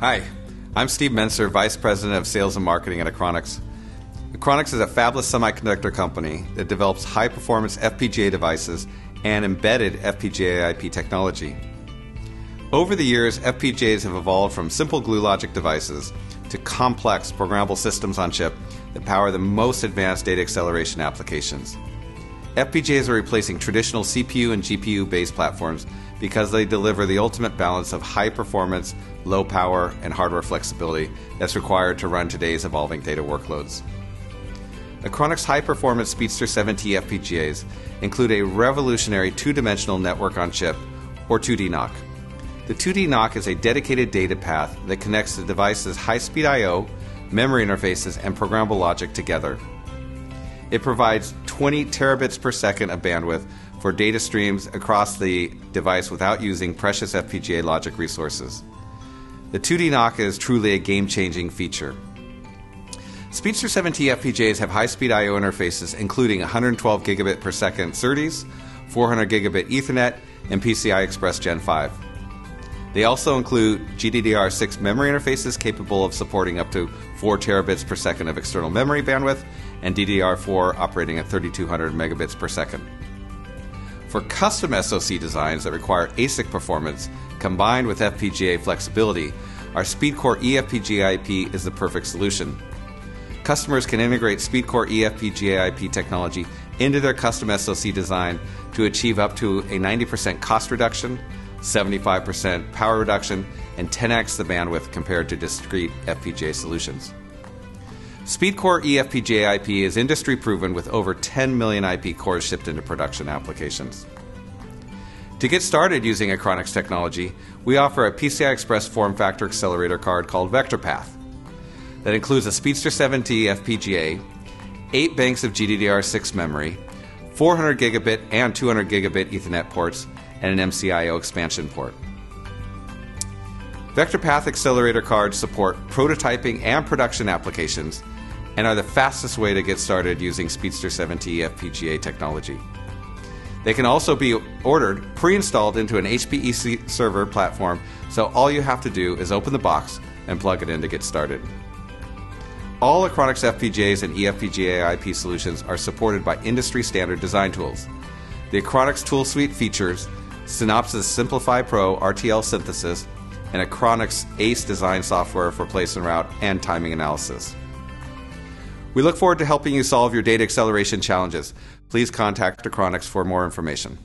Hi, I'm Steve Mensor, Vice President of Sales and Marketing at Achronix. Achronix is a fabless semiconductor company that develops high performance FPGA devices and embedded FPGA IP technology. Over the years, FPGAs have evolved from simple glue logic devices to complex programmable systems on chip that power the most advanced data acceleration applications. FPGAs are replacing traditional CPU and GPU based platforms because they deliver the ultimate balance of high performance, low power, and hardware flexibility that's required to run today's evolving data workloads. Achronix high performance Speedster 7T FPGAs include a revolutionary two dimensional network on chip, or 2D NoC. The 2D NoC is a dedicated data path that connects the device's high speed I/O, memory interfaces, and programmable logic together. It provides 20 terabits per second of bandwidth for data streams across the device without using precious FPGA logic resources. The 2D NoC is truly a game changing feature. Speedster 7T FPGAs have high speed I/O interfaces including 112 gigabit per second SerDes, 400 gigabit Ethernet, and PCI Express Gen 5. They also include GDDR6 memory interfaces capable of supporting up to 4 terabits per second of external memory bandwidth and DDR4 operating at 3200 megabits per second. For custom SoC designs that require ASIC performance combined with FPGA flexibility, our SpeedCore eFPGA IP is the perfect solution. Customers can integrate SpeedCore eFPGA IP technology into their custom SoC design to achieve up to a 90% cost reduction 75% power reduction, and 10x the bandwidth compared to discrete FPGA solutions. SpeedCore eFPGA IP is industry proven with over 10 million IP cores shipped into production applications. To get started using Achronix technology, we offer a PCI Express form factor accelerator card called VectorPath that includes a Speedster 7T FPGA, 8 banks of GDDR6 memory, 400 gigabit and 200 gigabit Ethernet ports, and an MCIO expansion port. VectorPath Accelerator cards support prototyping and production applications and are the fastest way to get started using Speedster 7T FPGA technology. They can also be ordered pre installed into an HPE server platform, so all you have to do is open the box and plug it in to get started. All Achronix FPGAs and eFPGA IP solutions are supported by industry standard design tools. The Achronix tool suite features Synopsys Synplify Pro RTL synthesis, and Achronix ACE design software for place and route and timing analysis. We look forward to helping you solve your data acceleration challenges. Please contact Achronix for more information.